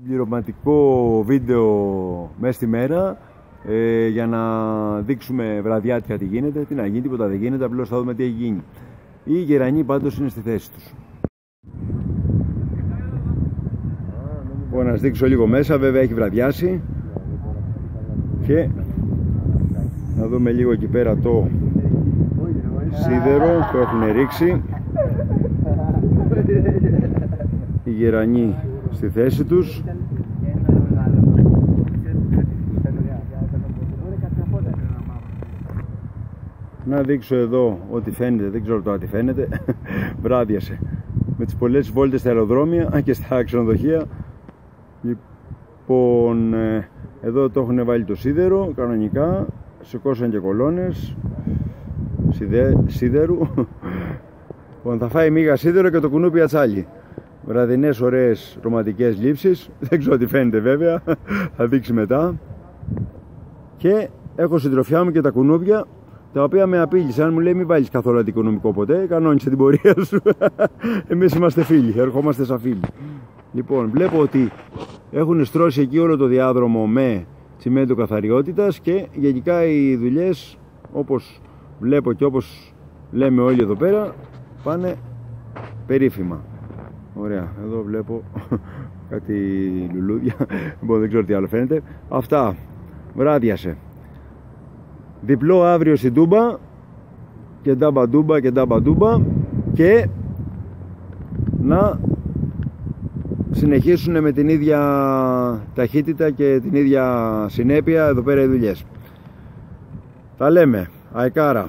Συμπληρωματικό βίντεο μέσα στη μέρα ε, για να δείξουμε βραδιάτικα τι γίνεται, τι να γίνει, τίποτα δεν γίνεται, απλώς θα δούμε τι έχει γίνει. Οι γερανοί πάντως είναι στη θέση τους. Λοιπόν, να σας δείξω λίγο μέσα, βέβαια έχει βραδιάσει και να δούμε λίγο εκεί πέρα το σίδερο που έχουν ρίξει οι γερανοί στη θέση τους. Να δείξω εδώ ότι φαίνεται, δεν ξέρω τώρα τι φαίνεται. Βράδιασε. Με τις πολλές βόλτες στα αεροδρόμια και στα ξενοδοχεία. Λοιπόν ε, εδώ το έχουν βάλει το σίδερο κανονικά. Σηκώσαν και κολόνες. Σίδερου. Λοιπόν θα φάει μίγα σίδερο και το κουνούπι ατσάλι βραδινές ωραίες ρομαντικές λήψεις. Δεν ξέρω τι φαίνεται βέβαια. Θα δείξει μετά. Και έχω συντροφιά μου και τα κουνούπια τα οποία με απείλησαν. Μου λέει μην βάλεις καθόλου αντικονομικό ποτέ κανόνισε την πορεία σου εμείς είμαστε φίλοι, ερχόμαστε σαν φίλοι. Λοιπόν βλέπω ότι έχουν στρώσει εκεί όλο το διάδρομο με τσιμέντο καθαριότητας και γενικά οι δουλειές όπως βλέπω και όπως λέμε όλοι εδώ πέρα πάνε περίφημα Ωραία, εδώ βλέπω κάτι λουλούδια. Λοιπόν, δεν ξέρω τι άλλο φαίνεται. Αυτά. Βράδιασε. Διπλό αύριο στην Τούμπα. Και ντάμπα ντούμπα και ντάμπα ντούμπα. Και να συνεχίσουν με την ίδια ταχύτητα και την ίδια συνέπεια εδώ πέρα οι δουλειές. Τα λέμε. Αεκάρα.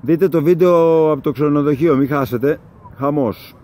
Δείτε το βίντεο από το ξενοδοχείο, μην χάσετε. Χαμός.